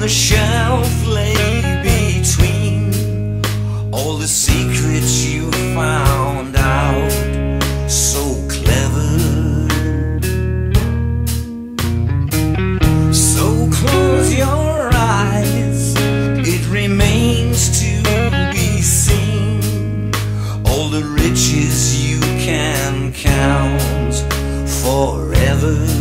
the shelf lay between all the secrets you found out. So clever. So close your eyes it remains to be seen. All the riches you can count forever.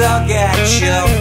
I'll get you.